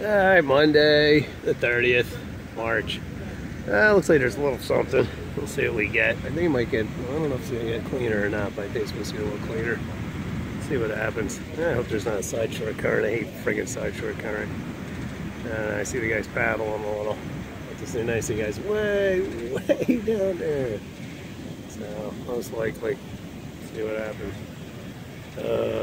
All right, Monday, the 30th, March. Uh, looks like there's a little something. We'll see what we get. I think it might get, I don't know if it's going to get cleaner or not, but I think it's going to get a little cleaner. See what happens. I hope there's not a side short current. I hate friggin' side short current. Uh, I see the guys paddling a little. It's just nice, you guys way, way down there. So, most likely, see what happens. Uh,